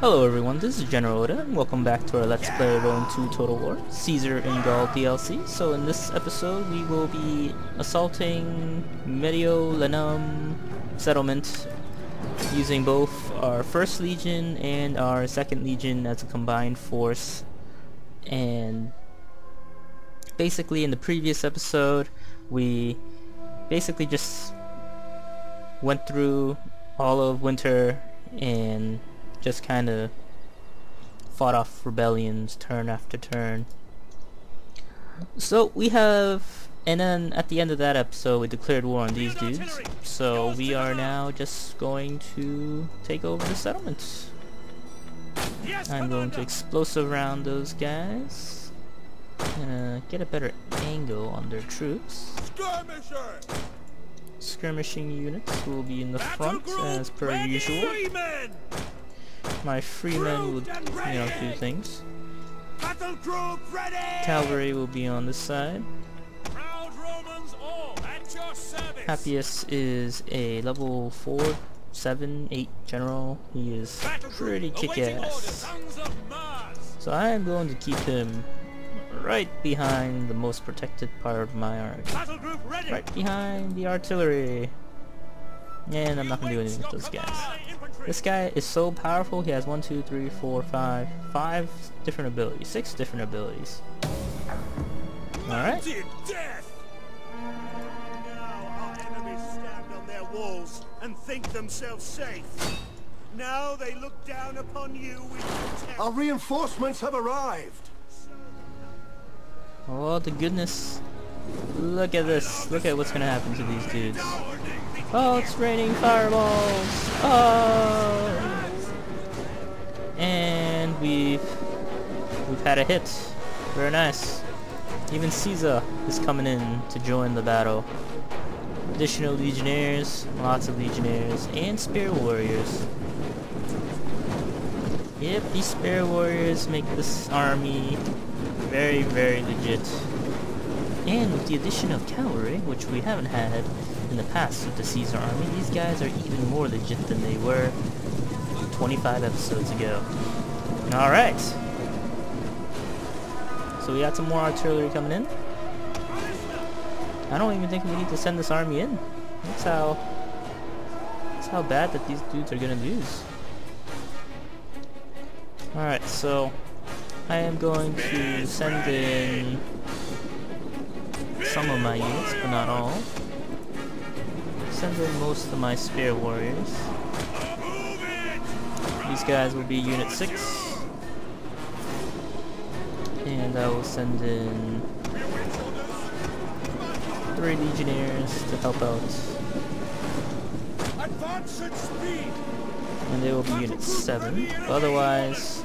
Hello everyone, this is General Oda, and welcome back to our Let's Play Rome 2 Total War, Caesar in Gaul DLC. So in this episode we will be assaulting Mediolanum settlement using both our 1st Legion and our 2nd Legion as a combined force. And basically in the previous episode we basically just went through all of winter and just kind of fought off rebellions turn after turn. So we have, and then at the end of that episode we declared war on these dudes. So we are now just going to take over the settlements. I'm going to explosive round those guys. Gonna get a better angle on their troops. Skirmishing units will be in the front as per usual my freemen will, you know, do things. Cavalry will be on this side. Appius is a level 4, 7, 8 general. He is pretty kick-ass. So I am going to keep him right behind the most protected part of my army. Right behind the artillery. And I'm not going to do anything with those guys. This guy is so powerful, he has one, two, three, four, five, five different abilities. Six different abilities. Alright. and think themselves safe. Now they look down upon you with contempt. Our reinforcements have arrived. Oh, the goodness. Look at this. Look at what's gonna happen to these dudes. Oh, it's raining fireballs! Oh! And we've we've had a hit. Very nice. Even Caesar is coming in to join the battle. Additional legionnaires, lots of legionnaires, and spear warriors. Yep, these spear warriors make this army very, very legit. And with the addition of cavalry, which we haven't had, in the past with the Caesar army, these guys are even more legit than they were 25 episodes ago. Alright. So we got some more artillery coming in. I don't even think we need to send this army in. That's how that's how bad that these dudes are gonna lose. Alright, so I am going to send in some of my units, but not all send in most of my spear warriors. These guys will be Unit 6. And I will send in three legionnaires to help out. And they will be Unit 7. Otherwise,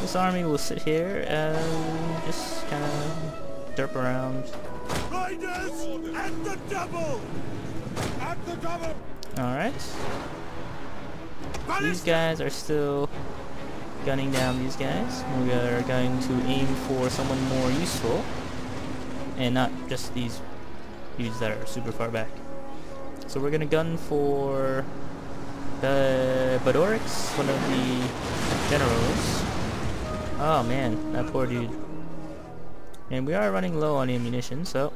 this army will sit here and just kind of derp around. Riders at the double! Alright. These guys are still gunning down these guys. We are going to aim for someone more useful. And not just these dudes that are super far back. So we're gonna gun for uh, the Badorix, one of the generals. Oh man, that poor dude. And we are running low on ammunition, so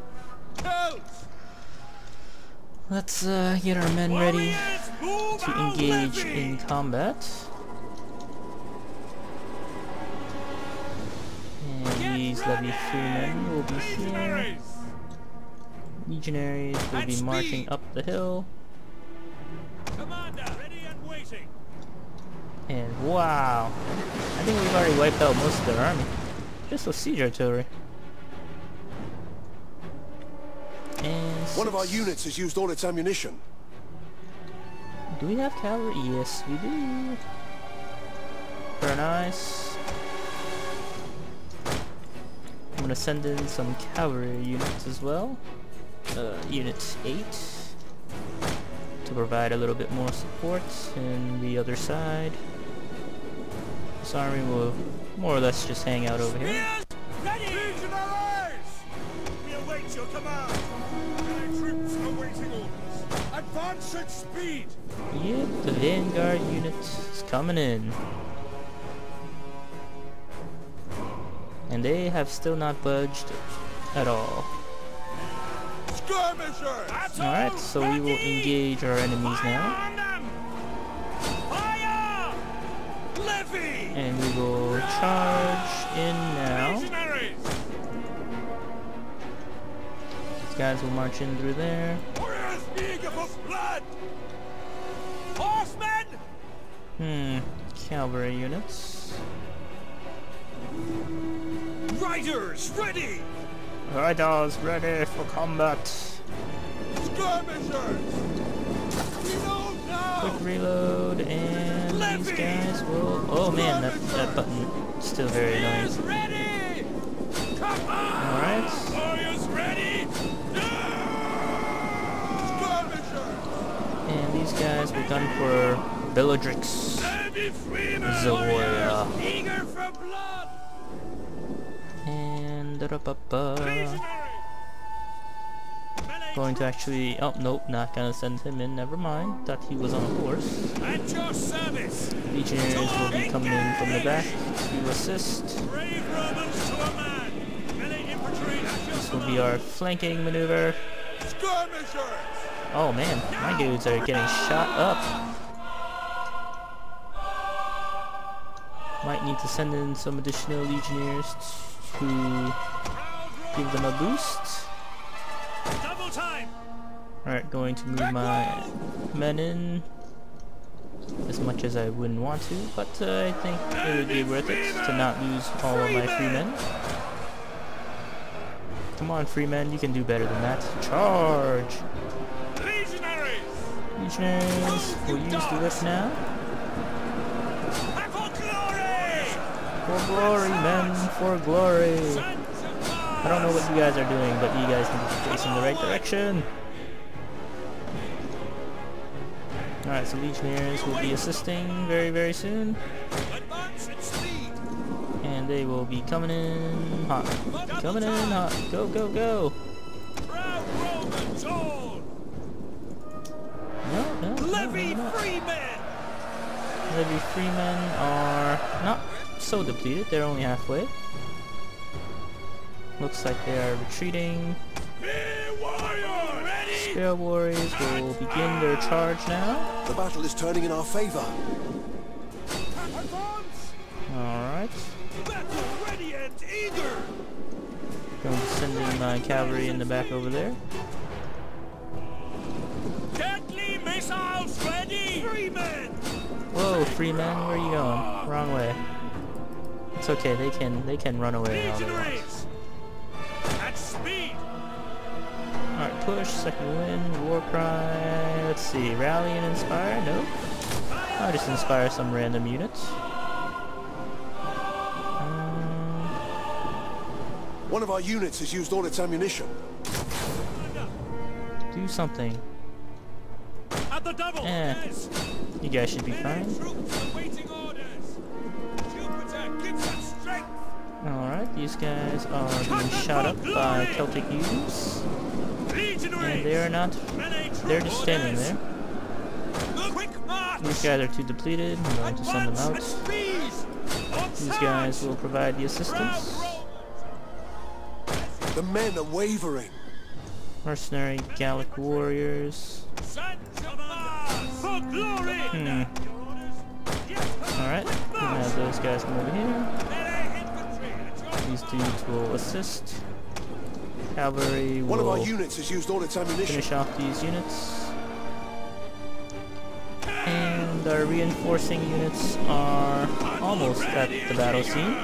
Let's uh, get our men ready to engage in combat. And these levy freemen will be here. Legionaries will be marching up the hill. And wow! I think we've already wiped out most of their army. Just with siege artillery. One of our units has used all its ammunition. Do we have cavalry? Yes, we do. Very nice. I'm gonna send in some cavalry units as well. Uh, unit 8 to provide a little bit more support in the other side. This army will more or less just hang out over here. Good speed. Yep, the Vanguard unit is coming in. And they have still not budged at all. Alright, so we will engage our enemies now. And we will charge in now. These guys will march in through there. For blood! Horsemen! Hmm, cavalry units. Riders ready! Riders ready for combat. Skirmishers! Reload now! Quick reload, and these guys will... Oh man, that, that button is still very annoying. Ready! Come on! Alright, Warriors ready! Skirmishers! and these guys will done for Bellatrix. Heavy freemen! The warriors warrior. Eager for blood! And da-da-ba-ba. Going to actually... Oh, nope, not gonna send him in, never mind. Thought he was on a horse. At your service! Legionnaires will be coming in from the back to assist. This will be our flanking maneuver. Skirmishers! Oh man, my dudes are getting shot up. Might need to send in some additional legionnaires to give them a boost. Alright, going to move my men in as much as I wouldn't want to, but uh, I think it would be worth it to not lose all of my free men. Come on, free men, you can do better than that. Charge! Legionaries! We'll use the whip now. For glory! For glory, men, for glory! I don't know what you guys are doing, but you guys need to be facing the right direction. Alright, so Legionnaires will be assisting very, very soon. Advance and speed! And they will be coming in hot. Coming in hot. Go, go, go! Levy no, no. freemen! Levy Freemen are not so depleted. They're only halfway. Looks like they are retreating. Be warrior! Ready? Spear Warriors will begin their charge now. The battle is turning in our favor. Alright. Battle ready and eager! Going to send in my cavalry in the back over there. Whoa, free men, where are you going? Wrong way. It's okay, they can they can run away all they want. At speed! Alright, push, second wind, war cry. Let's see, rally and inspire? Nope. I'll just inspire some random units. Um, One of our units has used all its ammunition. do something. At the double! Eh. You guys should be fine. Troops awaiting orders! Jupiter gives us strength! Alright, these guys are being shot up by Celtic youths. And they are not, they're just standing there. These guys are too depleted, I'm going to send them out. and speed! On These guys will provide the assistance. The men are wavering. Mercenary Gallic warriors. Sons of Mars! For glory! Hmm. Alright, we can have those guys come over here. melee infantry at your These dudes will assist. Cavalry One of our will units has used all its ammunition. finish off these units. And our reinforcing units are almost at the battle scene.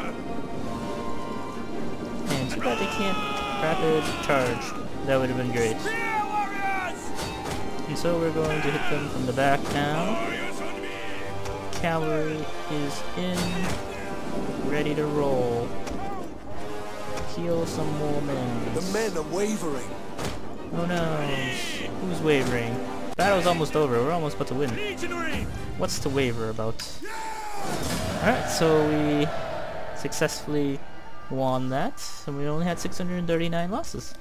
And too bad they can't rapid charge. That would have been great. Spear warriors! And so we're going to hit them from the back now. Cavalry is in, ready to roll. Kill some more men. The men are wavering. Oh no, who's wavering? Battle's almost over, we're almost about to win. What's to waver about? Alright, so we successfully won that, and we only had 639 losses.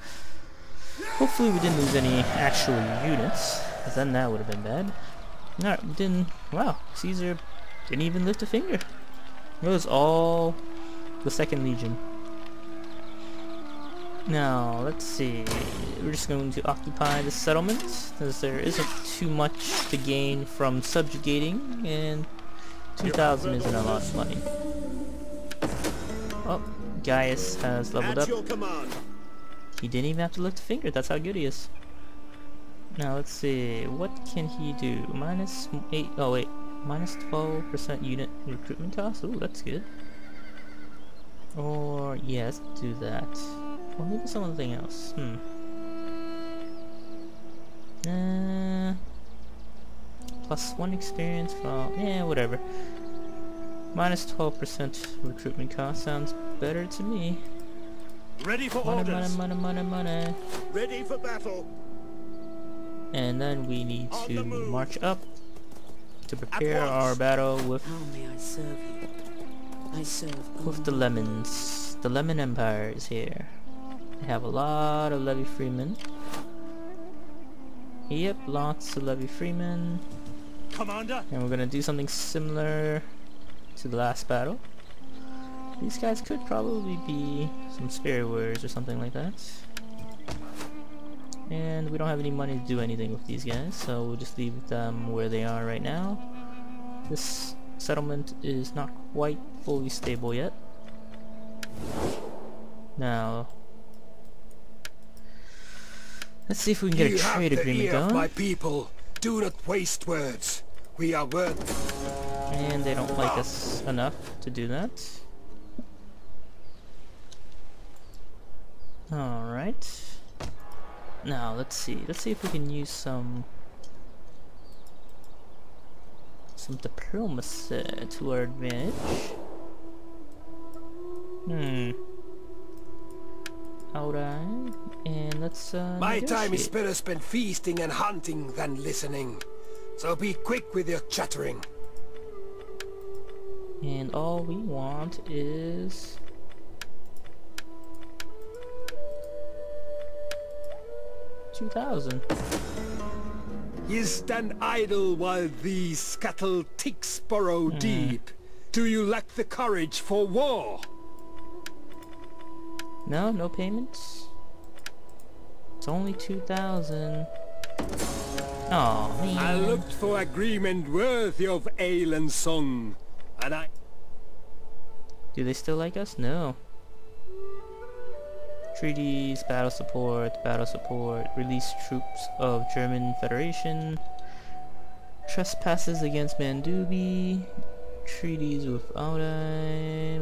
Hopefully we didn't lose any actual units, because then that would have been bad. Alright, we didn't... Wow, Caesar didn't even lift a finger. It was all the second legion. Now, let's see. We're just going to occupy the settlement, as there isn't too much to gain from subjugating, and 2,000 isn't a lot of money. Oh, Gaius has leveled up. He didn't even have to lift a finger, that's how good he is. Now, let's see. What can he do? Minus 8, oh wait. Minus 12% unit recruitment cost? Ooh, that's good. Or, let's do that. Or maybe something else. Hmm. Uh, plus one experience for yeah, whatever. Minus 12% recruitment cost sounds better to me. Ready for Money, money, orders. money, money, money. Ready for battle. And then we need On to march up to prepare our battle with How may I serve you? I serve with the lemons. The lemon empire is here. They have a lot of levy freemen. Yep, lots of levy freemen. Commander. And we're gonna do something similar to the last battle. These guys could probably be some spirit warriors or something like that. And we don't have any money to do anything with these guys, so we'll just leave them where they are right now. This settlement is not quite fully stable yet. Now, let's see if we can get you a trade agreement going. my people. Do not waste words. We are worth And they don't like us enough to do that. Alright. Now, let's see. Let's see if we can use some... Some diplomacy to our advantage. Hmm. Alright. And let's, uh, My time is better spent feasting and hunting than listening. So be quick with your chattering. And all we want is... Two thousand. Ye stand idle while these scuttle ticks burrow hmm. deep. Do you lack the courage for war? No, no payments. It's only two thousand. Oh man. I looked for agreement worthy of ale and song, and I... Do they still like us? No. Treaties, battle support, battle support, release troops of German Federation, trespasses against Mandubii, treaties with Audai,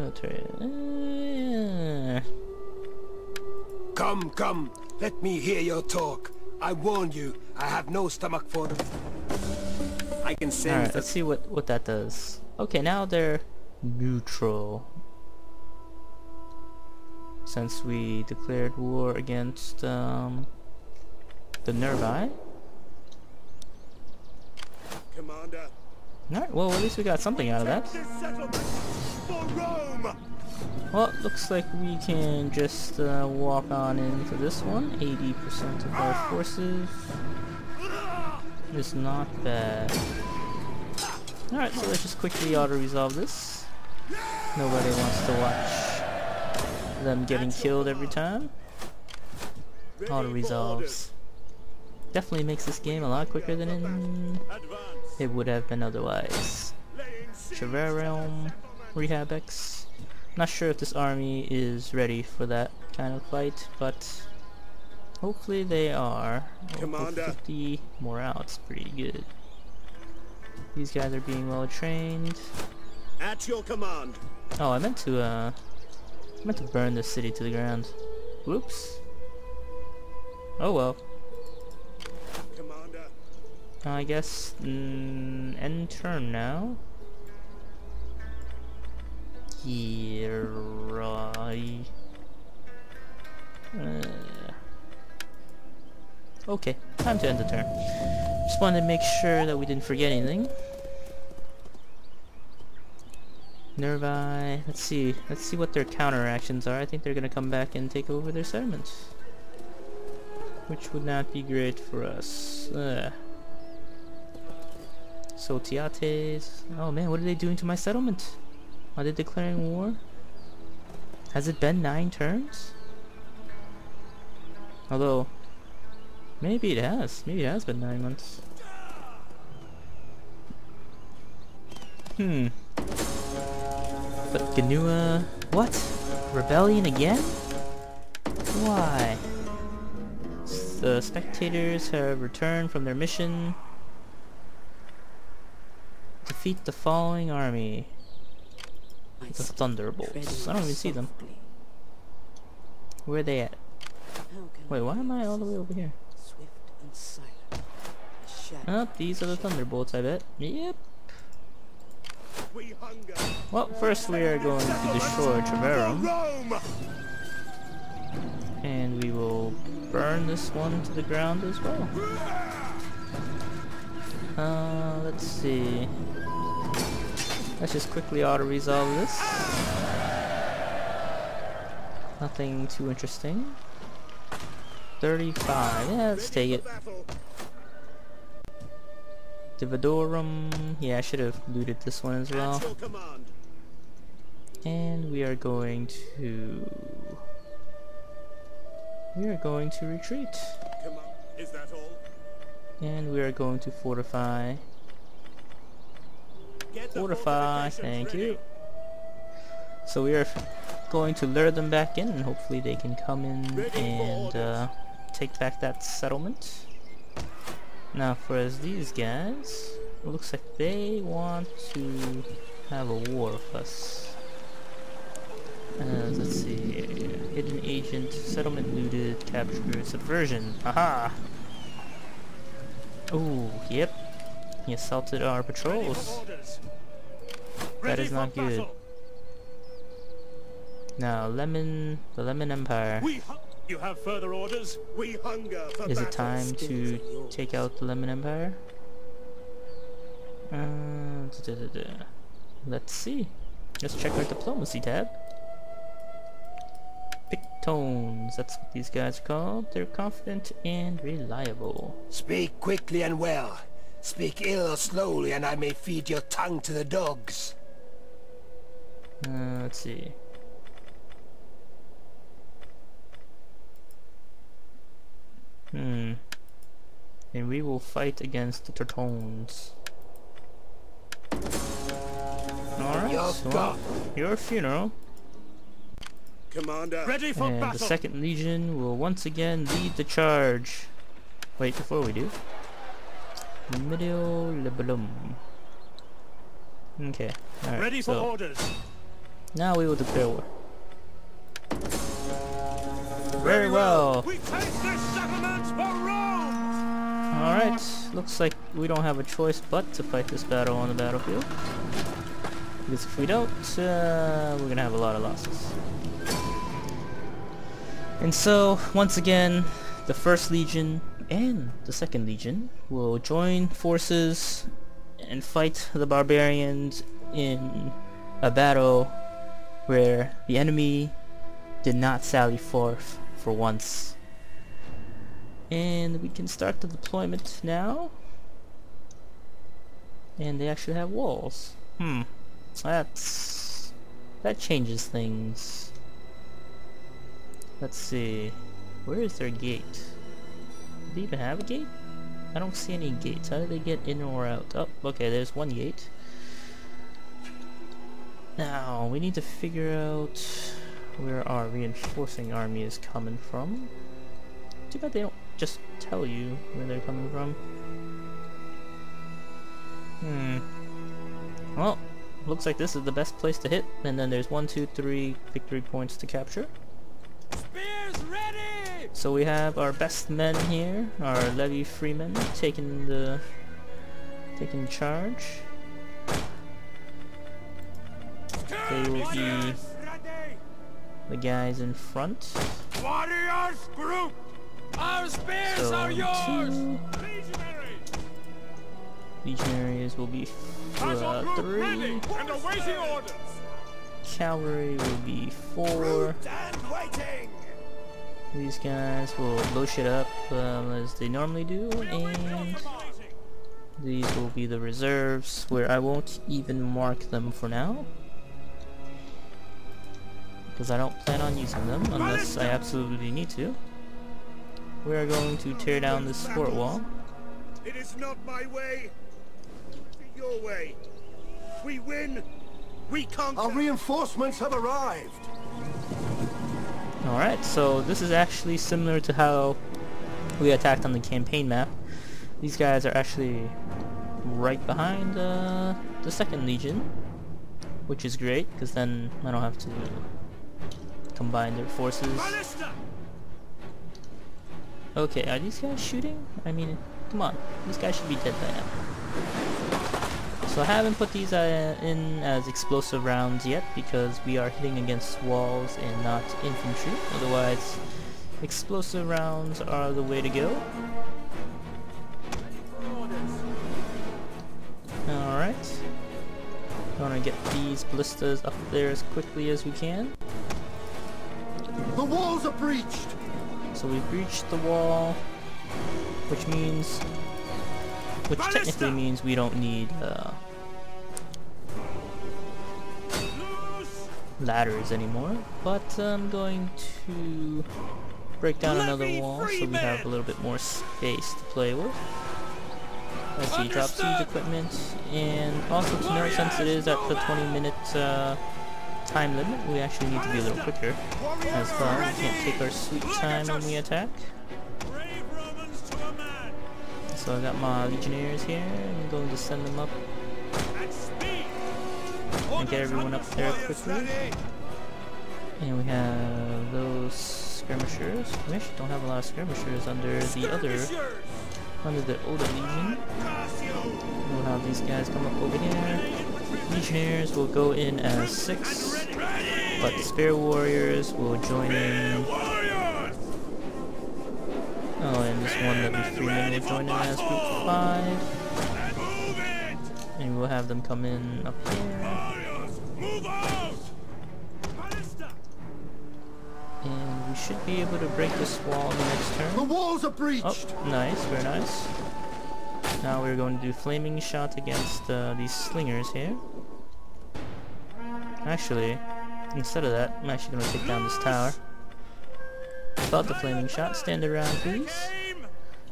Come, come, let me hear your talk. I warn you, I have no stomach for them. I can sense Alright, let's see what, what that does. Okay, now they're neutral. Since we declared war against um, the Nervii. Commander. Alright, well at least we got something out of that. Take this settlement for Rome. Well, looks like we can just uh, walk on into this one. 80% of our forces is not bad. Alright, so let's just quickly auto-resolve this. Nobody wants to watch them getting killed every time. Ready for Auto-resolves. Definitely makes this game a lot quicker than it would have been otherwise. Laying siege to the Treverum, settlement. Rehabex. Not sure if this army is ready for that kind of fight, but hopefully they are. Commander. 50 morale, it's pretty good. These guys are being well trained. At your command. Oh, I meant to, uh, meant to burn this city to the ground. Whoops. Oh well. Commander. I guess, mm, end turn now. Yeah, right. Uh, okay, time to end the turn. Just wanted to make sure that we didn't forget anything. Nervii, let's see, let's see what their counteractions are. I think they're gonna come back and take over their settlements. Which would not be great for us. Ugh. Sotiates. Oh man, what are they doing to my settlement? Are they declaring war? Has it been nine turns? Although, maybe it has. Maybe it has been nine months. Hmm. But Ganua... Uh, what? Rebellion again? Why? The spectators have returned from their mission. Defeat the following army. The Thunderbolts. I don't even see them. Where are they at? Wait, why am I all the way over here? Swift and silent. A. Oh, these are the Thunderbolts, I bet. Yep. Well, first we are going to destroy Treverum, and we will burn this one to the ground as well. Uh, let's see. Let's just quickly auto-resolve this. Nothing too interesting. 35, yeah, let's take it. Divodurum, yeah, I should have looted this one as well. At your command. And we are going to... We are going to retreat. Command. Is that all? And we are going to fortify. Fortify, thank ready. you. So we are going to lure them back in and hopefully they can come in Ready and uh, take back that settlement. Now for as these guys, looks like they want to have a war with us. Uh, let's see, hidden agent, settlement looted, captured, subversion, aha! Ooh, yep, he assaulted our patrols. That is not good. Now, Lemon, the Lemon Empire. We hu- you have further orders? We hunger for Is it time to take out the Lemon Empire? Uh, da, da, da, da. Let's see. Let's check our diplomacy tab. Pictones, that's what these guys are called. They're confident and reliable. Speak quickly and well. Speak ill or slowly, and I may feed your tongue to the dogs. Uh, let's see. Hmm. And we will fight against the Tertones. Alright, Your well, your funeral. Commander. Ready for And the second legion will once again lead the charge. Wait, before we do. Medio Libellum. Okay, alright. Ready for so orders. now we will declare war. Very well. We take this settlement for Rome. Alright, looks like we don't have a choice but to fight this battle on the battlefield. Because if we don't, uh, we're gonna have a lot of losses. And so, once again, the First Legion and the Second Legion will join forces and fight the barbarians in a battle where the enemy did not sally forth for once. And we can start the deployment now. And they actually have walls. Hmm. That's... That changes things. Let's see. Where is their gate? Do they even have a gate? I don't see any gates. How do they get in or out? Oh, okay, there's one gate. Now, we need to figure out where our reinforcing army is coming from. Too bad they don't just tell you where they're coming from. Hmm. Well, looks like this is the best place to hit, and then there's one, two, three victory points to capture. Spears ready. So we have our best men here, our levy freemen, taking the taking charge. They will be the guys in front. Warriors group. Our spears So are yours. two legionaries will be uh, three. and awaiting orders. Cavalry will be four. These guys will blow shit up um, as they normally do, and these will be the reserves, where I won't even mark them for now. Because I don't plan on using them, unless I absolutely need to. We are going to tear down this fort wall. It is not my way, your way. We win, we conquer. Our reinforcements have arrived. Alright, so this is actually similar to how we attacked on the campaign map. These guys are actually right behind uh, the second legion, which is great because then I don't have to combine their forces. Ballista! Okay, are these guys shooting? I mean, come on, these guys should be dead by now. So I haven't put these uh, in as explosive rounds yet because we are hitting against walls and not infantry. Otherwise, explosive rounds are the way to go. Alright. Gonna get these ballistas up there as quickly as we can. The walls are breached. So we breached the wall, which means, which Ballista! technically means we don't need uh, ladders anymore. But I'm going to break down another wall so we have a little bit more space to play with. Let's see, drop siege equipment, and also to note since it is at the 20 minute uh, time limit, we actually need to be a little quicker as well. We can't take our sweet time when we attack. So I got my legionnaires here, I'm going to send them up and get everyone up there quickly. And we have those skirmishers. We actually don't have a lot of skirmishers under the other, under the older legion. We'll have these guys come up over here. Legionnaires will go in as six, but the spare warriors will join in. Oh, and this one that we freemen will join in as group five, and we'll have them come in up here. Warriors! Move out! Ballista! And we should be able to break this wall in the next turn. The walls are breached. Oh, nice, very nice. Now we're going to do flaming shot against uh, these slingers here. Actually, instead of that, I'm actually going to take down this tower. About the flaming shot, stand around please,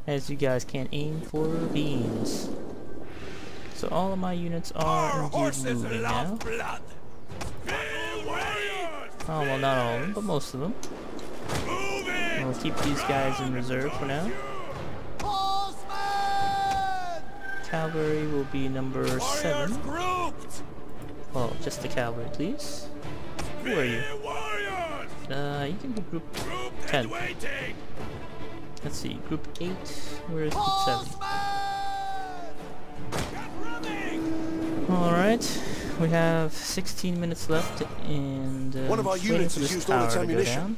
as you guys can't aim for beams. So all of my units are indeed moving now. blood! Oh, well not all of them, but most of them. We'll keep these guys in reserve for now. Cavalry will be number 7. Well, just the cavalry, please. Who are you? Uh, you can be group Grouped 10. Let's see, group 8. Where is group 7? Alright, we have 16 minutes left and uh, One of our units for has this used all its tower to go ammunition. down.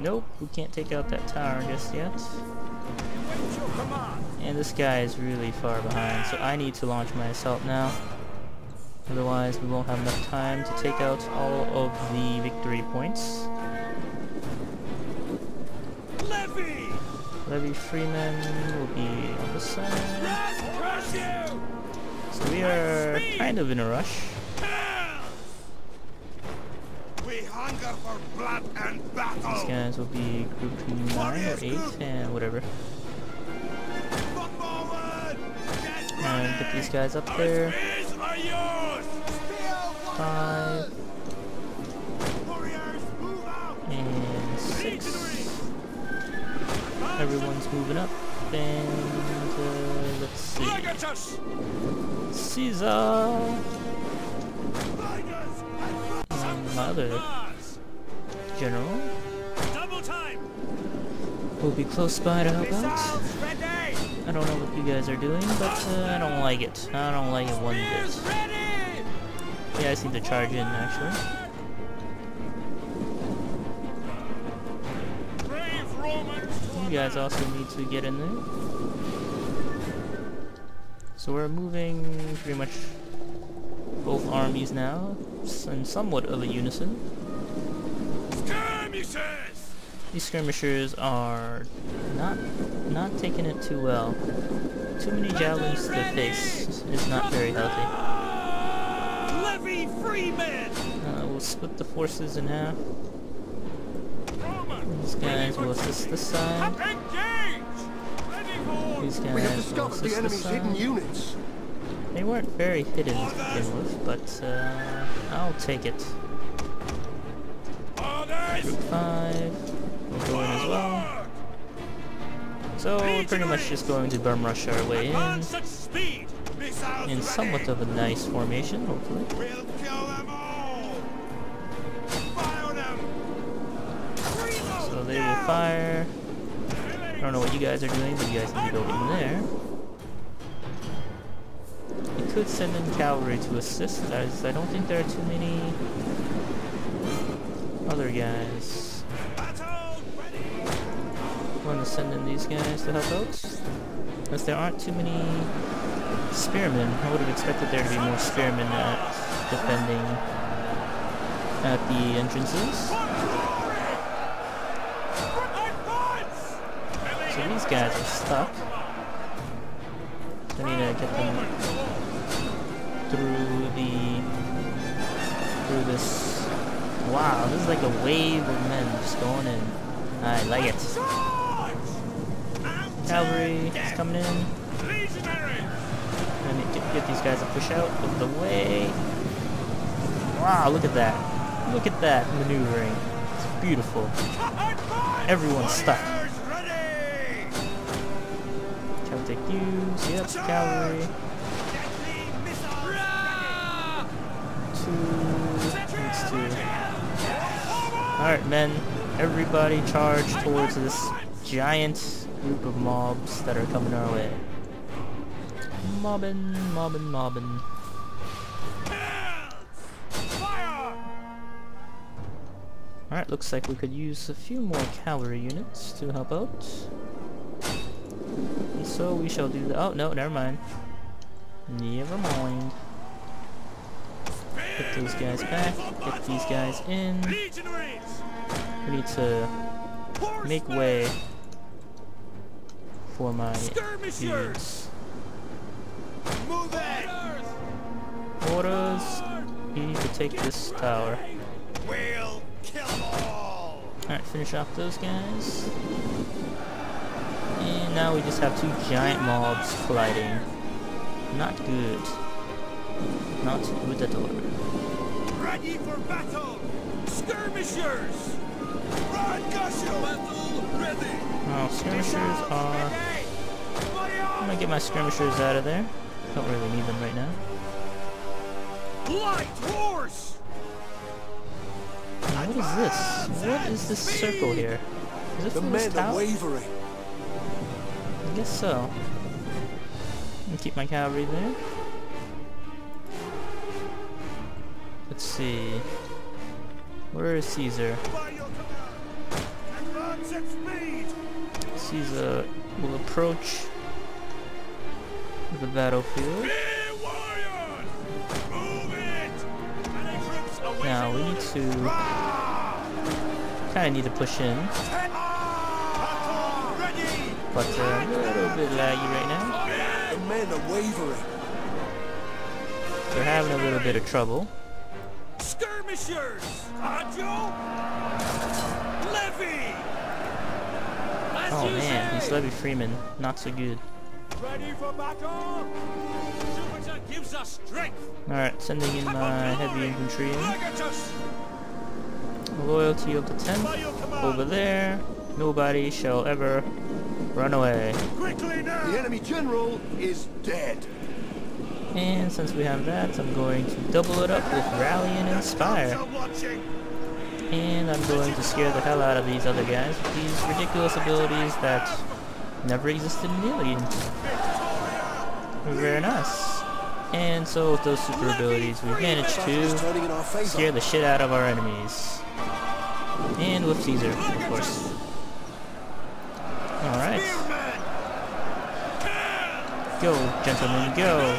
Nope, we can't take out that tower just yet. Wait your command! And this guy is really far behind, so I need to launch my assault now. Otherwise, we won't have enough time to take out all of the victory points. Levy! Levy Freeman will be on this side. Ras crush you! So we are kind of in a rush. We hunger for blood and These guys will be group 9 or 8 and eh, whatever. Get And get these guys up there. Spears are yours! 5 Warriors, move out! and 6. Everyone's moving up. And uh, let's see. Caesar! And my other general will be close by to help out. I don't know what you guys are doing, but uh, I don't like it. I don't like it one bit. Ready! You guys need to charge in, actually. Brave Romans to You guys also need to get in there. So we're moving pretty much both armies now, in somewhat of a unison. Skirmishes! These skirmishers are not not taking it too well. Too many javelins to the face is not very healthy. Levy Freeman! Uh, we'll split the forces in half. Romans! These guys will assist this side. These We have guys will discovered the assist this enemy's hidden units. They weren't very hidden to begin with, but uh, I'll take it. Group 5 will go in as well. So we're pretty much just going to bum rush our way in such speed! Missiles in somewhat of a nice formation, hopefully. Fire. I don't know what you guys are doing, but you guys need to go in there. You could send in cavalry to assist, as I don't think there are too many other guys. I'm to send in these guys to help out. As there aren't too many spearmen. I would have expected there to be more spearmen at defending at the entrances. So these guys are stuck. I need to get them through the through this. Wow, this is like a wave of men just going in. I like it. Cavalry is coming in. I need to get these guys to push out of the way. Wow, look at that. Look at that maneuvering. It's beautiful. Everyone's stuck. Use, yep, cavalry. Two, two. Alright, men, everybody charge towards this giant group of mobs that are coming our way. Mobbin, mobbin, mobbin. Alright, looks like we could use a few more cavalry units to help out. So we shall do that. Oh, no, never mind. Never mind. Get those guys back. Get these guys in. We need to make way for my dudes. Orders. You need to take this tower. We'll kill them all! Alright, finish off those guys. And now we just have two giant mobs colliding. Not good. Not good at all. Ready for battle! Skirmishers! Run, Gushu! Battle ready! Oh, skirmishers are... I'm gonna get my skirmishers out of there. Don't really need them right now. Light horse! What is this? What is this circle here? Is it The this men are wavering. I guess so. Keep my cavalry there. Let's see. Where is Caesar? Caesar will approach the battlefield. Now we need to kind of need to push in! But uh, a little bit laggy right now. The men are wavering. They're having a little bit of trouble. Skirmishers! Agio! Levy! Oh man, he's Levy Freeman, not so good. Ready for battle! Jupiter gives us strength! Alright, sending in my heavy infantry in. Loyalty of the 10th. Over there. Nobody shall ever run away. Quickly now! The enemy general is dead. And since we have that, I'm going to double it up with Rally and Inspire. And I'm going to scare the hell out of these other guys with these ridiculous abilities that never existed in the Alien. Very nice. And so with those super abilities, we've managed to turning in our favor. scare the shit out of our enemies. And with Caesar, of course. Alright. Go, gentlemen, go!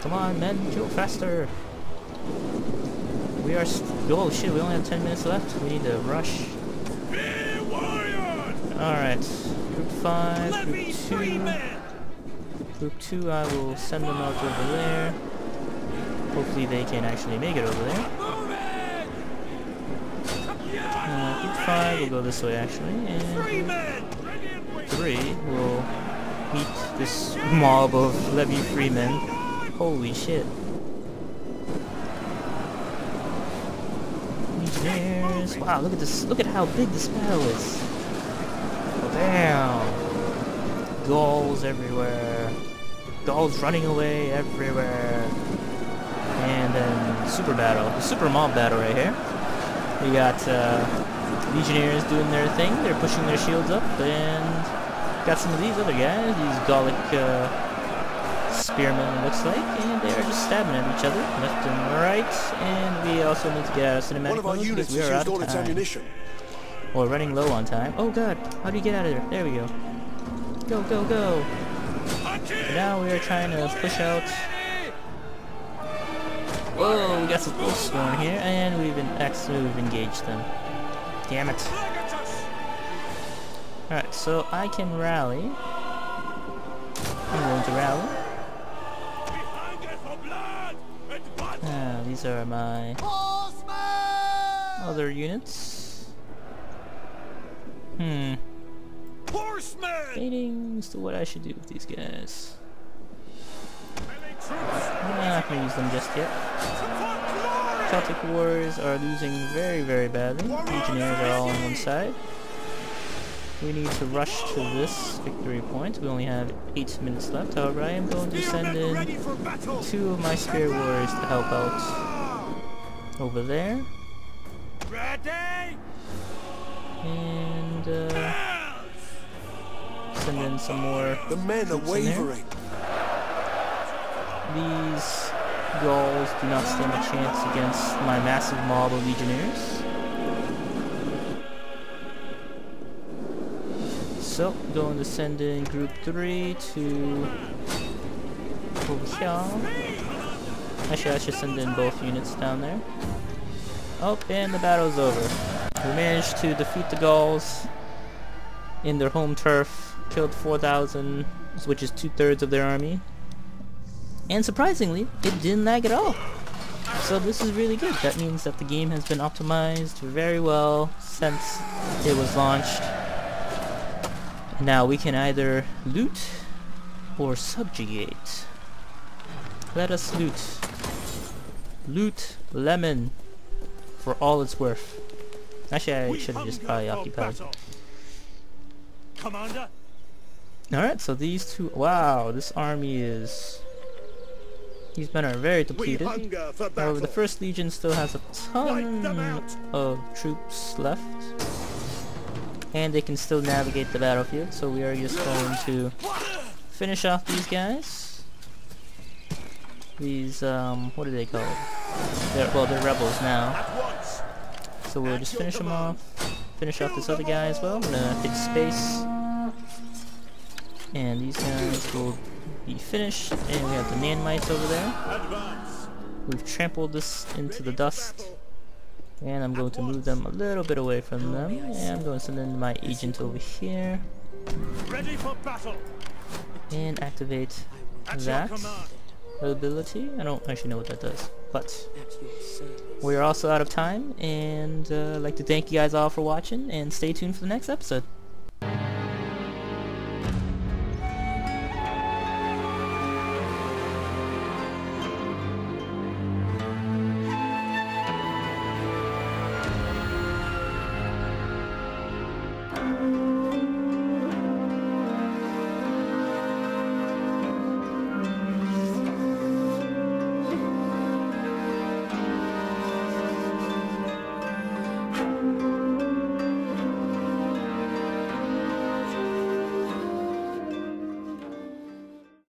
Come on, men, go faster! We are st- oh shit, we only have 10 minutes left. We need to rush. Be! Alright, group 5, Levy group 2. freemen! Group 2, I will send them out over there. Hopefully they can actually make it over there. Move it! Five will go this way actually, and Three will meet this mob of levy freemen. Holy shit. Wow, look at this. Look at how big this battle is. Damn. Gauls everywhere. Gauls running away everywhere. And then super battle. Super mob battle right here. We got uh, Legionnaires doing their thing. They're pushing their shields up and got some of these other guys, these Gallic uh, spearmen it looks like, and they are just stabbing at each other, left and right, and we also need to get out of cinematic One of our mode units because we are out of time. ammunition. We're running low on time. Oh god, how do you get out of there? There we go. Go, go, go! Now we are trying to push out... Whoa, we got some Oathsworn here, and we've been actually we've engaged them. Damn it. Alright, so I can rally. I'm going to rally. Ah, these are my other units. Hmm. Horsemen! To what I should do with these guys. I'm not gonna use them just yet. Celtic Warriors are losing very, very badly. Legionnaires are all on one side. We need to rush to this victory point. We only have 8 minutes left. However, I am going to send in two of my Spear Warriors to help out over there. And uh, send in some more The men are wavering. These Gauls do not stand a chance against my massive mob of legionnaires. So, going to send in group 3 to over here. Actually, I should send in both units down there. Oh, and the battle's over. We managed to defeat the Gauls in their home turf, killed 4,000, which is two-thirds of their army. And surprisingly, it didn't lag at all. So this is really good. That means that the game has been optimized very well since it was launched. Now we can either loot or subjugate. Let us loot. Loot Lemonum for all it's worth. Actually, I should have just probably occupied. Commander, Alright, so these two... Wow, this army is... These men are very depleted. hunger for battle. However, the First Legion still has a ton of troops left. And they can still navigate the battlefield, so we are just going to finish off these guys. These, um, what are they called? They're, well, they're rebels now. So we'll just finish them off. Finish off this other guy as well. I'm gonna hit space. And these guys will be finished. And we have the Namnetes over there. We've trampled this into the dust. And I'm going to move them a little bit away from them. And I'm going to send in my agent over here. Ready for battle. And activate that ability. I don't actually know what that does. But service. we're also out of time. And uh, I'd like to thank you guys all for watching. And stay tuned for the next episode.